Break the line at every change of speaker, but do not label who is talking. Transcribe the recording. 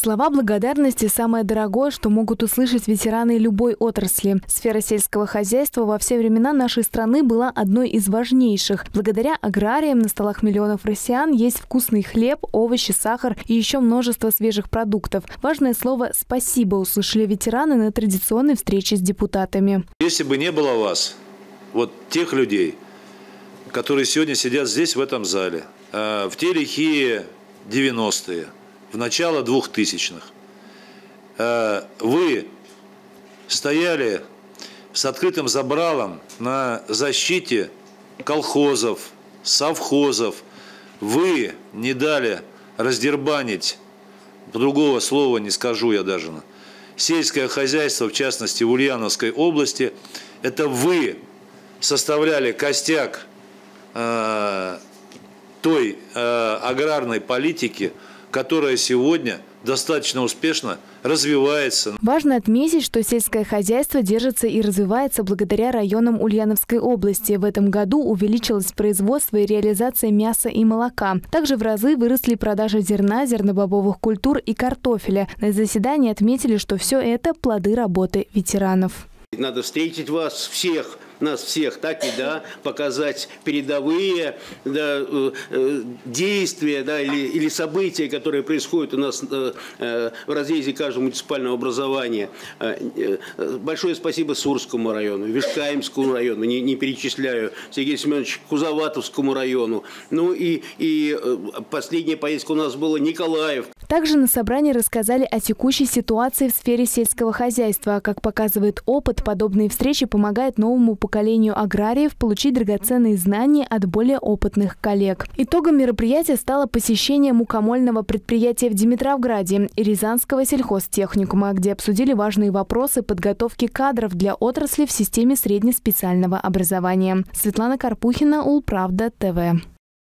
Слова благодарности – самое дорогое, что могут услышать ветераны любой отрасли. Сфера сельского хозяйства во все времена нашей страны была одной из важнейших. Благодаря аграриям на столах миллионов россиян есть вкусный хлеб, овощи, сахар и еще множество свежих продуктов. Важное слово «спасибо» услышали ветераны на традиционной встрече с депутатами.
Если бы не было вас, вот тех людей, которые сегодня сидят здесь, в этом зале, э, в те лихие 90-е, в начало 2000-х. Э, вы стояли с открытым забралом на защите колхозов, совхозов. Вы не дали раздербанить, другого слова не скажу я даже, сельское хозяйство, в частности в Ульяновской области. Это вы составляли костяк э, той э, аграрной политики, которая сегодня достаточно успешно развивается.
Важно отметить, что сельское хозяйство держится и развивается благодаря районам Ульяновской области. В этом году увеличилось производство и реализация мяса и молока. Также в разы выросли продажи зерна, зернобобовых культур и картофеля. На заседании отметили, что все это плоды работы ветеранов.
Надо встретить вас всех нас всех, так и да, показать передовые да, э, э, действия да, или, или события, которые происходят у нас э, в разрезе каждого муниципального образования. Большое спасибо Сурскому району, Вишкаемскому району, не, не перечисляю, Сергею Семеновичу Кузоватовскому району. Ну и, и последняя поездка у нас была Николаев.
Также на собрании рассказали о текущей ситуации в сфере сельского хозяйства. Как показывает опыт, подобные встречи помогают новому поколению аграриев получить драгоценные знания от более опытных коллег. Итогом мероприятия стало посещение мукомольного предприятия в Димитровграде и Рязанского сельхозтехникума, где обсудили важные вопросы подготовки кадров для отрасли в системе среднеспециального образования. Светлана Карпухина, Улправда, ТВ.